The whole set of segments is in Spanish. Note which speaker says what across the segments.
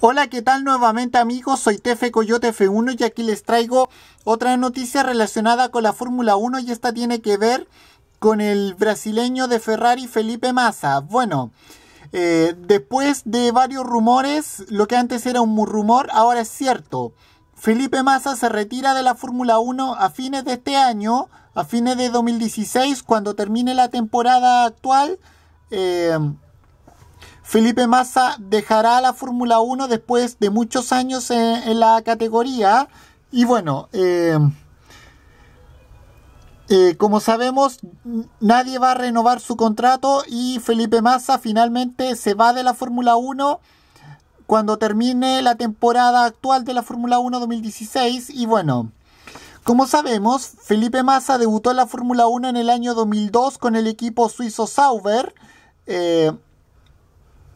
Speaker 1: Hola, ¿qué tal nuevamente amigos? Soy Tefe Coyote F1 y aquí les traigo otra noticia relacionada con la Fórmula 1 y esta tiene que ver con el brasileño de Ferrari Felipe Massa. Bueno, eh, después de varios rumores, lo que antes era un rumor, ahora es cierto. Felipe Massa se retira de la Fórmula 1 a fines de este año, a fines de 2016, cuando termine la temporada actual. Eh, Felipe Massa dejará la Fórmula 1 después de muchos años en, la categoría. Y bueno, eh, eh, como sabemos, nadie va a renovar su contrato y Felipe Massa finalmente se va de la Fórmula 1 cuando termine la temporada actual de la Fórmula 1 2016. Y bueno, como sabemos, Felipe Massa debutó en la Fórmula 1 en el año 2002 con el equipo suizo Sauber. Eh,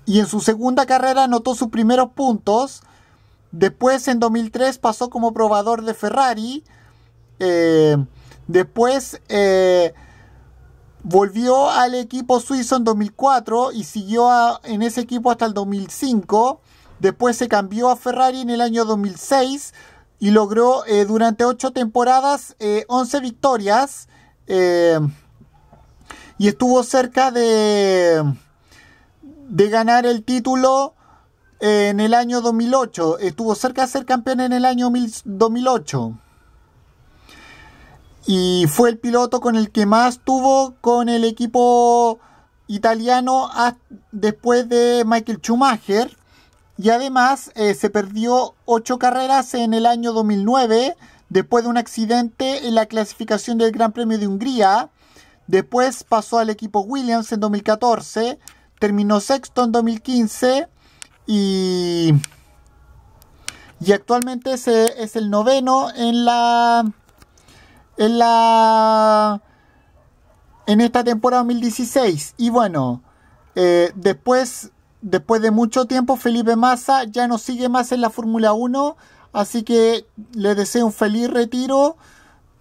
Speaker 1: y en su segunda carrera anotó sus primeros puntos. Después en 2003 pasó como probador de Ferrari. Eh, después eh, volvió al equipo suizo en 2004 y siguió en ese equipo hasta el 2005. Después se cambió a Ferrari en el año 2006 y logró eh, durante 8 temporadas 11 victorias. y estuvo cerca de de ganar el título en el año 2008. Estuvo cerca de ser campeón en el año 2008. Y fue el piloto con el que más tuvo con el equipo italiano después de Michael Schumacher. Y además eh, se perdió ocho carreras en el año 2009 después de un accidente en la clasificación del Gran Premio de Hungría. Después pasó al equipo Williams en 2014 terminó sexto en 2015 y, y actualmente es, es el noveno en la en la en esta temporada 2016 y bueno eh, después después de mucho tiempo Felipe Massa ya no sigue más en la Fórmula 1 así que le deseo un feliz retiro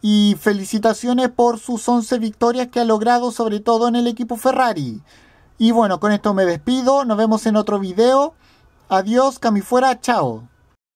Speaker 1: y felicitaciones por sus 11 victorias que ha logrado sobre todo en el equipo Ferrari y bueno, con esto me despido. Nos vemos en otro video. Adiós, Cami fuera, chao.